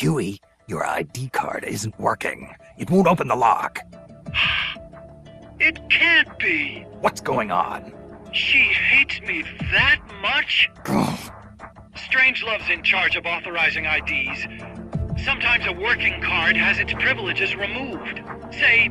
Huey, your ID card isn't working. It won't open the lock. It can't be. What's going on? She hates me that much? Strangelove's in charge of authorizing IDs. Sometimes a working card has its privileges removed. Say,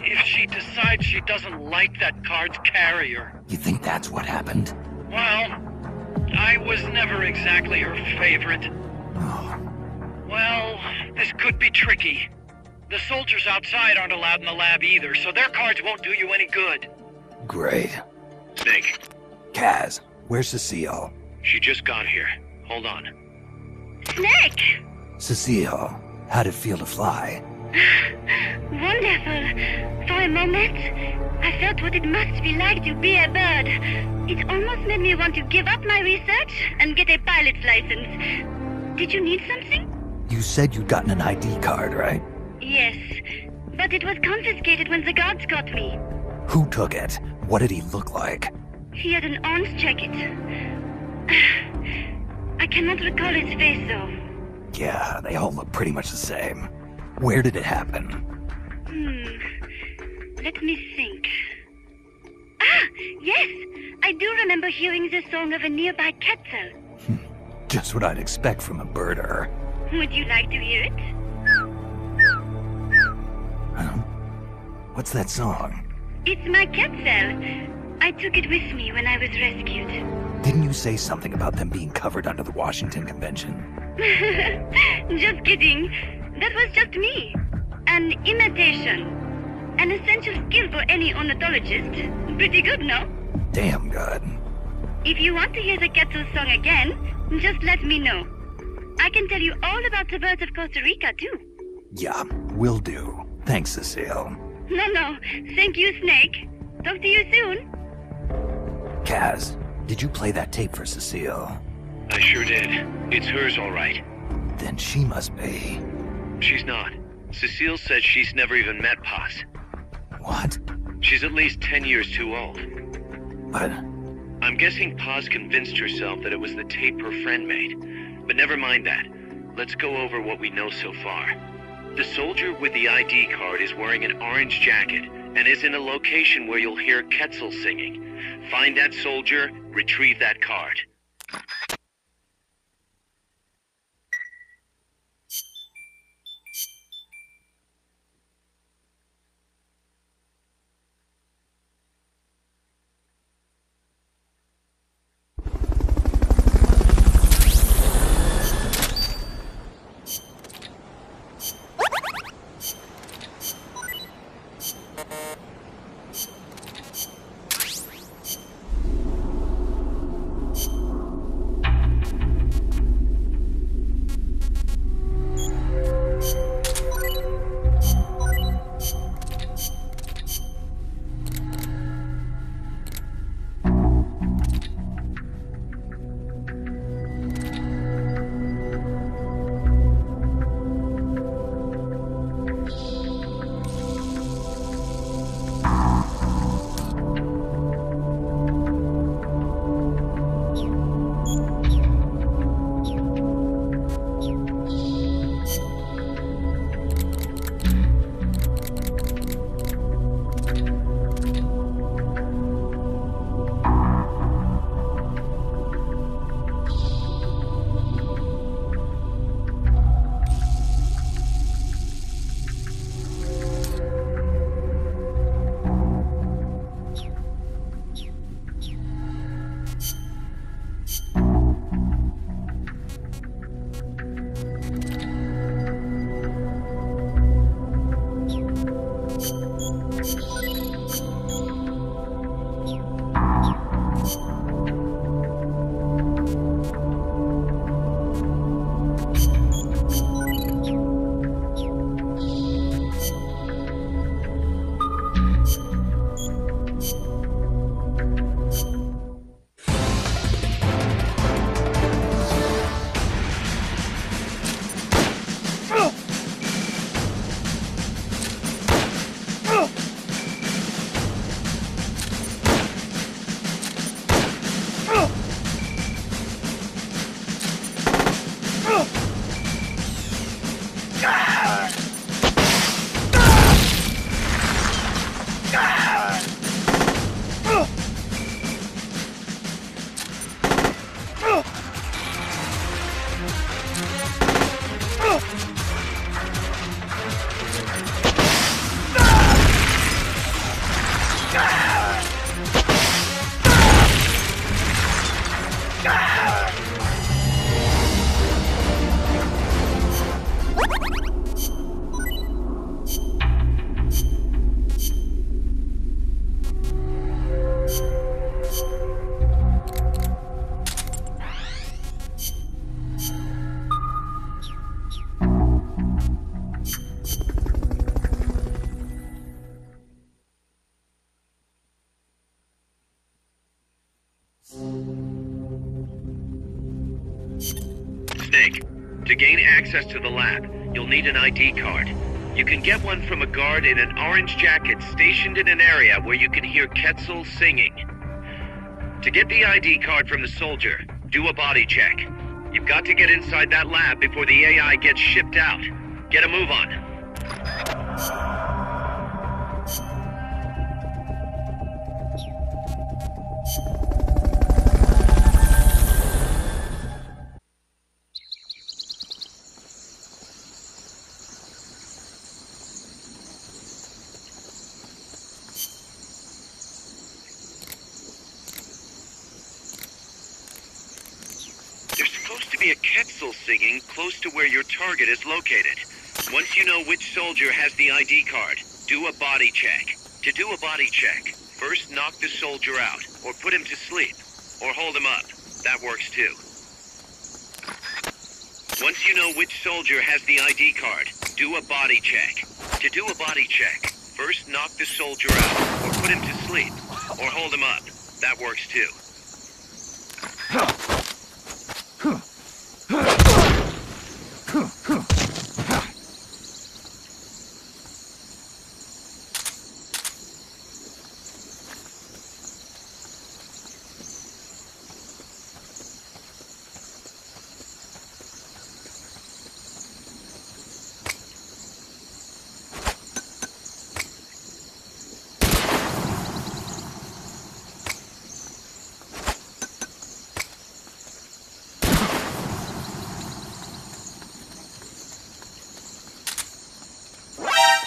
if she decides she doesn't like that card's carrier. You think that's what happened? Well, I was never exactly her favorite. Well, this could be tricky. The soldiers outside aren't allowed in the lab either, so their cards won't do you any good. great. Snake, Kaz, where's Cecile? she just got here. Hold on. Snake! Cecile, how'd it feel to fly? Wonderful. For a moment, I felt what it must be like to be a bird. It almost made me want to give up my research and get a pilot's license. Did you need something? You said you'd gotten an ID card, right? Yes, but it was confiscated when the guards got me. Who took it? What did he look like? He had an orange jacket. I cannot recall his face, though. Yeah, they all look pretty much the same. Where did it happen? Hmm. Let me think. Ah, yes! I do remember hearing the song of a nearby Quetzal. Just what I'd expect from a birder. Would you like to hear it? Huh? What's that song? It's my cat cell. I took it with me when I was rescued. Didn't you say something about them being covered under the Washington Convention? just kidding. That was just me. An imitation. An essential skill for any ornithologist. Pretty good, no? Damn good. If you want to hear the Quetzal song again, just let me know. I can tell you all about the birds of Costa Rica, too. Yeah, will do. Thanks, Cecile. No, no. Thank you, Snake. Talk to you soon. Kaz, did you play that tape for Cecile? I sure did. It's hers, all right. Then she must be. She's not. Cecile said she's never even met Paz. What? She's at least 10 years too old. But I'm guessing Paz convinced herself that it was the tape her friend made. But never mind that. Let's go over what we know so far. The soldier with the ID card is wearing an orange jacket and is in a location where you'll hear Quetzal singing. Find that soldier, retrieve that card. To gain access to the lab, you'll need an ID card. You can get one from a guard in an orange jacket stationed in an area where you can hear Quetzal singing. To get the ID card from the soldier, do a body check. You've got to get inside that lab before the AI gets shipped out. Get a move on. Supposed to be a Quetzal singing close to where your target is located. Once you know which soldier has the ID card, do a body check. To do a body check, first knock the soldier out, or put him to sleep, or hold him up. That works too. Once you know which soldier has the ID card, do a body check. To do a body check, first knock the soldier out, or put him to sleep, or hold him up. That works too.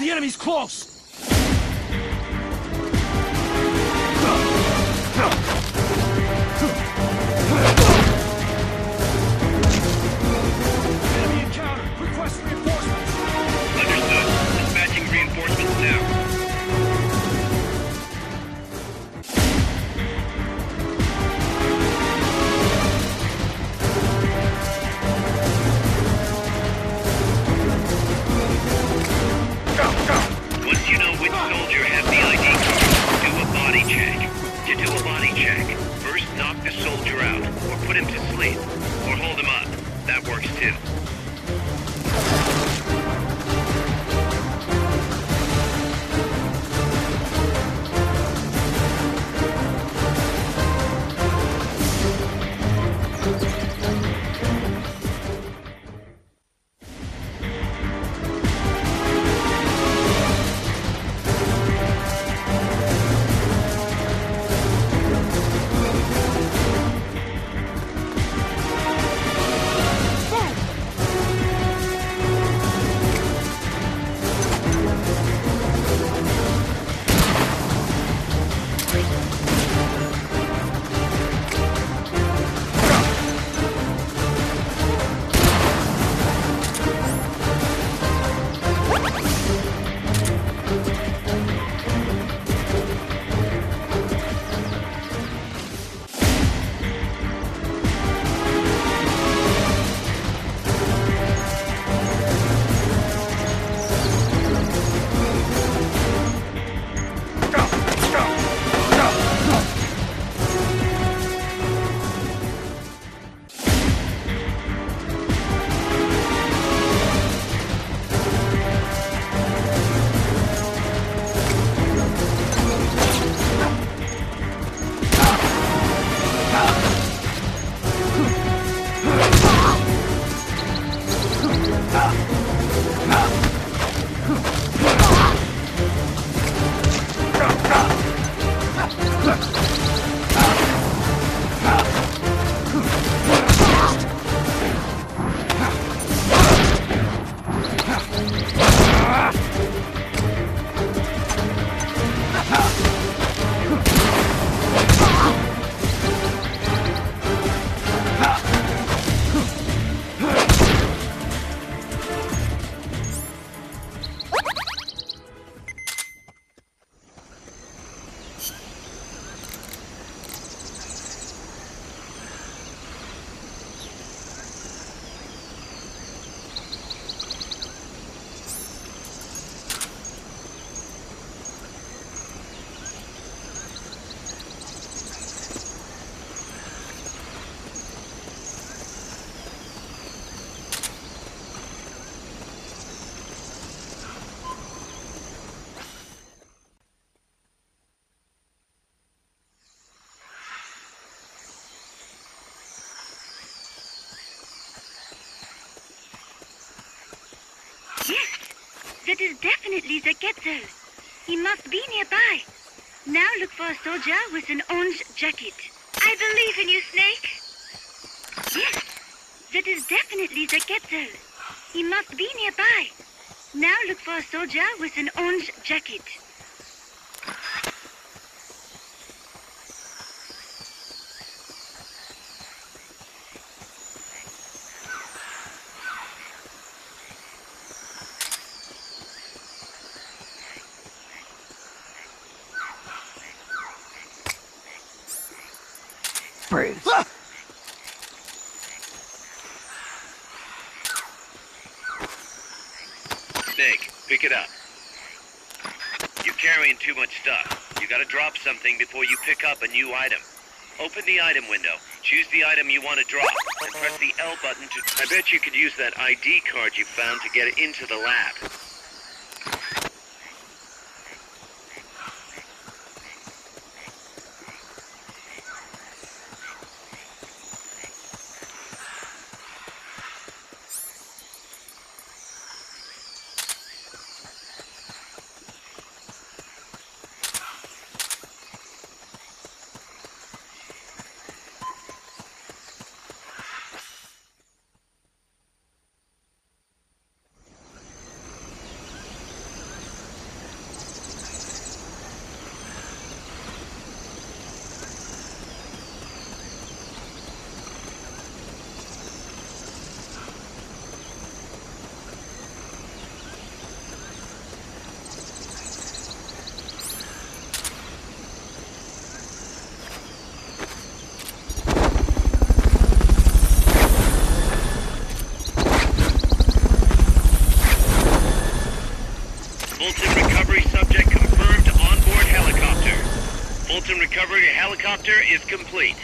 The enemy's close! Enemy encountered! Request reinforcements! Understood. Dispatching reinforcements now. That works too. Definitely the He must be nearby. Now look for a soldier with an orange jacket. I believe in you, Snake. Yes, that is definitely the He must be nearby. Now look for a soldier with an orange jacket. Snake, pick it up. You're carrying too much stuff. You gotta drop something before you pick up a new item. Open the item window. Choose the item you want to drop. And press the L button to... I bet you could use that ID card you found to get into the lab. Fulton recovery subject confirmed onboard helicopter. Fulton recovery helicopter is complete.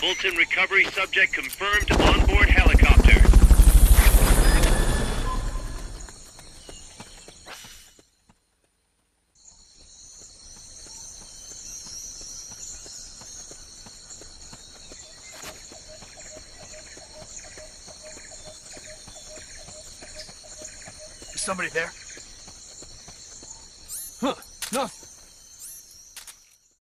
Fulton recovery subject confirmed onboard helicopter.